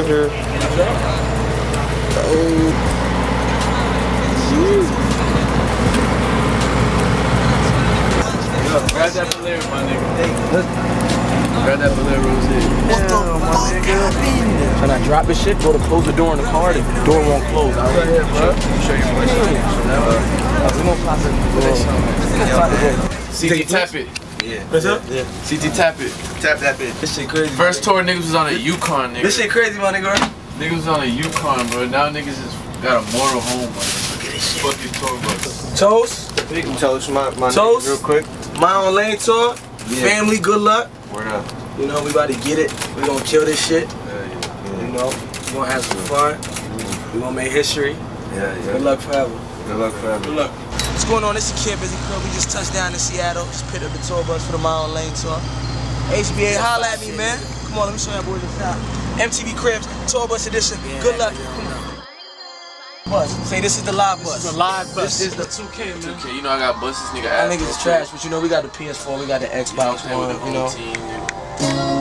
You're here. Oh. Yo, grab that Bolero, my nigga. Grab that Bolero rose What the fuck happened? Can I drop this shit? Go to close the door in the car. The door won't close. I Right here, bro. Show you my shit. Uh, we gonna pop it. CT tap it. Yeah. What's up? Yeah. CT tap it. Tap that bitch. This shit crazy. First tour niggas was on a Yukon, nigga. This shit crazy, my nigga. Niggas was on a Yukon, bro. Now niggas just got a motor home, bro. Fucking tour bus. Toast. You can tell my, my Toast. real quick. My own lane tour. Yeah. Family, good luck. Word up. You know, we about to get it. We gonna kill this shit. Yeah, yeah. You know, we gonna have some fun. Mm. We gonna make history. Yeah, yeah. Good luck forever. Good luck forever. Good luck. What's going on? This is Kid Bizzy Crook. We just touched down in Seattle. Just picked up the tour bus for the My Own Lane tour. HBA, holla at me, man. Come on, let me show y'all boys out. MTV Cribs, tour bus edition. Good luck. Come on. Bus. Say this is the live bus. This is a live bus. This is the 2K, man. Okay, you know I got buses, nigga ass. niggas trash, but you know we got the PS4, we got the Xbox One, you know,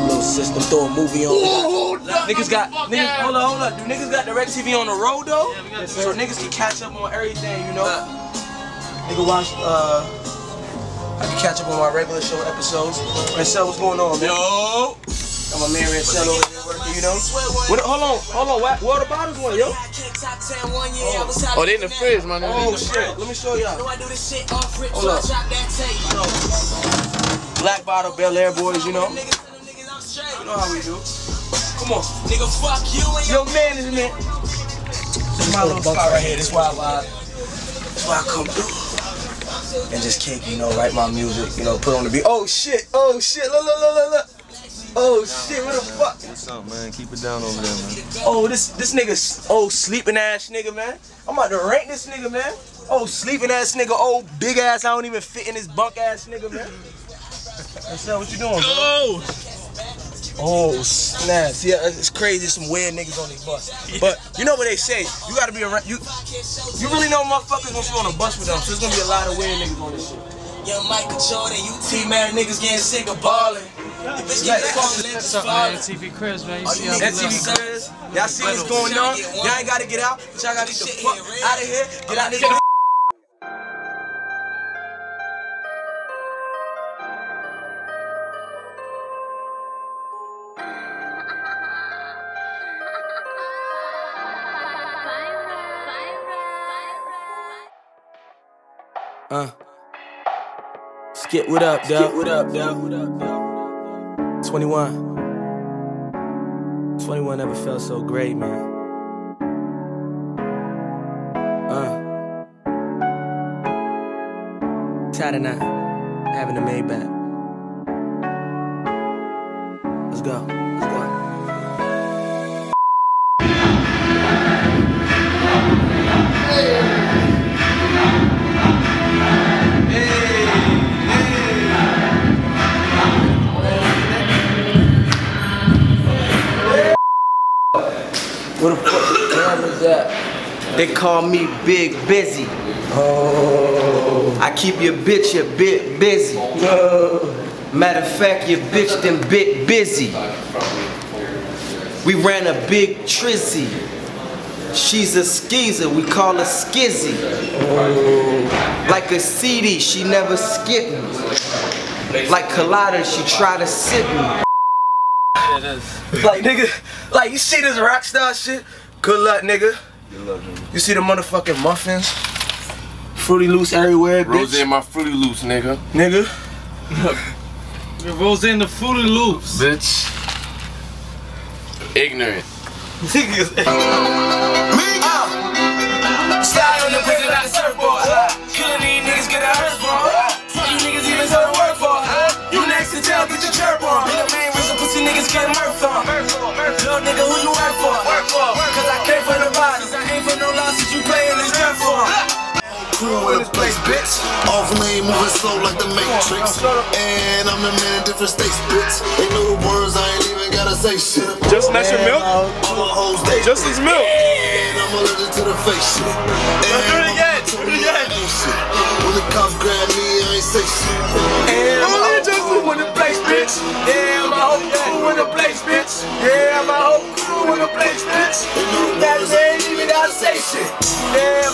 little system, throw a movie on. Niggas got, niggas, hold on, hold on. Do niggas got DirecTV on the road though? so niggas can catch up on everything, you know. Nigga watch, uh, I can catch up on my regular show episodes. Marcel, what's going on, man? Yo! Got my man Marcel over here working, you know. What, hold on, hold on, what, where the bottles went, yo? Oh, they in the fridge, my nigga. Oh shit, let me show y'all. Hold up. Black bottle, Bel Air boys, you know. You know how we do. Come on. Nigga, fuck you and your Yo, man, isn't it? This is my little spot right here. This is why I, this is why I come through and just kick, you know, write my music, you know, put on the beat. Oh shit! Oh shit! Look, look, look, look, look. Oh shit! What the fuck? What's up, man? Keep it down over there, man. Oh, this this nigga, oh sleeping ass nigga, man. I'm about to rank this nigga, man. Oh sleeping ass nigga, oh big ass. I don't even fit in this bunk ass nigga, man. What's up? What you doing, bro? Oh! Snap! See, uh, it's crazy. Some weird niggas on this bus. But you know what they say? You gotta be around. You you really know motherfuckers when you on a bus with them. So there's gonna be a lot of weird niggas on this shit. Young Michael Jordan, you T-Man niggas getting sick of ballin'. The bitch get Right. called What's up, man? fallin'. TV Cribs, man. You Oh, see you how we niggas MTV love. Cribs, y'all see what's going on? Y'all ain't gotta get out, but y'all gotta get the fuck out of here. Get out of this. Uh. Skip, what up, dog? What up, dog? 21. 21 never felt so great, man. Uh. Tired of not having a Maybach. Let's go. Let's go. What the fuck is that? They call me Big Bizzy. Oh. I keep your bitch a bit busy. Oh. Matter of fact, your bitch them bit busy. We ran a big trizzy. She's a skeezer, we call her skizzy. Oh. Like a CD, she never skip me. Like Collider, she try to sip me. Like nigga, like you see this rock star shit? Good luck, nigga. You see the motherfucking muffins? Fruity Loose everywhere, Rose bitch. in my Fruity loose, nigga. Nigga. It rolls in the Fruity Loops. Bitch. Ignorant. Niggas. Niggas get murked on. Little nigga, who you work for? Cause I came for the bodies. I ain't for no losses. You playing this dirt for. crew in a place, bitch. Off lane, moving slow like the Matrix. And I'm in many different states, bitch. They know the words, I ain't even gotta say shit. Just that's your milk? All my hoes, they Just as milk. And I'm allergic to the face shit. And do it again, do it again. When the cops grab me, I ain't say shit. Yeah, Only my just whole crew in the place, bitch. Yeah, my whole crew in the place, bitch. That ain't even gotta say shit. Yeah.